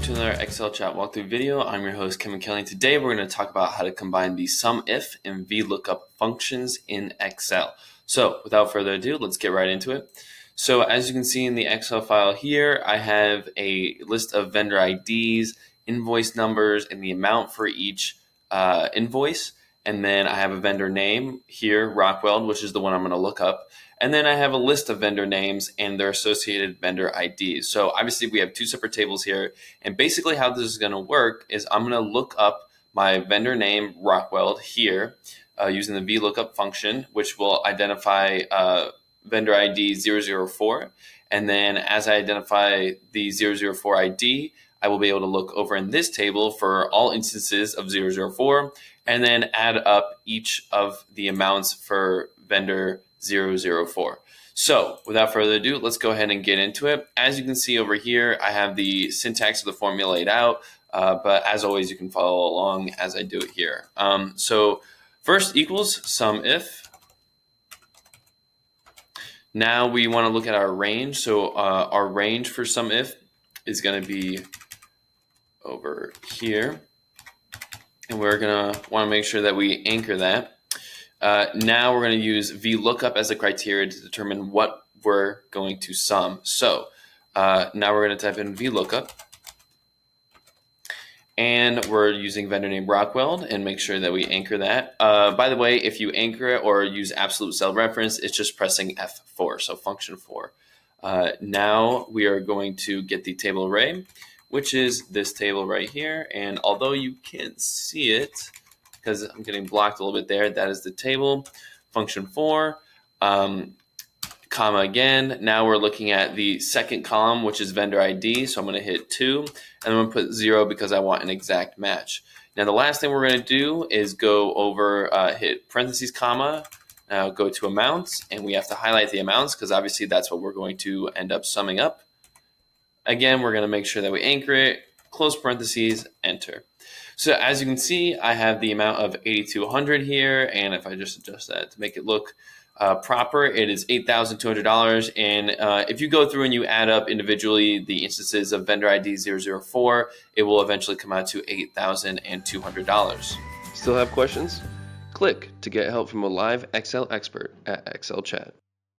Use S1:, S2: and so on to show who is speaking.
S1: welcome to another Excel chat walkthrough video. I'm your host Kevin Kelly. Today we're going to talk about how to combine the SUMIF and VLOOKUP functions in Excel. So without further ado, let's get right into it. So as you can see in the Excel file here, I have a list of vendor IDs, invoice numbers, and the amount for each uh, invoice. And then I have a vendor name here, Rockweld, which is the one I'm going to look up. And then I have a list of vendor names and their associated vendor IDs. So obviously we have two separate tables here. And basically how this is going to work is I'm going to look up my vendor name, Rockweld, here uh, using the VLOOKUP function, which will identify uh, vendor ID 004. And then as I identify the 004 ID, I will be able to look over in this table for all instances of 004 and then add up each of the amounts for vendor 004. So without further ado, let's go ahead and get into it. As you can see over here, I have the syntax of the formula laid out, uh, but as always, you can follow along as I do it here. Um, so first equals sum if. Now we want to look at our range. So uh, our range for sum if is going to be over here. And we're going to want to make sure that we anchor that. Uh, now we're going to use VLOOKUP as a criteria to determine what we're going to sum. So uh, now we're going to type in VLOOKUP. And we're using vendor name Rockweld and make sure that we anchor that. Uh, by the way, if you anchor it or use absolute cell reference, it's just pressing F4, so function 4. Uh, now we are going to get the table array, which is this table right here. And although you can't see it, because I'm getting blocked a little bit there. That is the table, function four, um, comma again. Now we're looking at the second column, which is vendor ID. So I'm going to hit two, and I'm to put zero because I want an exact match. Now the last thing we're going to do is go over, uh, hit parentheses, comma, now go to amounts, and we have to highlight the amounts because obviously that's what we're going to end up summing up. Again, we're going to make sure that we anchor it, close parentheses, enter. So as you can see, I have the amount of 8,200 here. And if I just adjust that to make it look uh, proper, it is $8,200. And uh, if you go through and you add up individually the instances of vendor ID 004, it will eventually come out to $8,200.
S2: Still have questions? Click to get help from a live Excel expert at Excel Chat.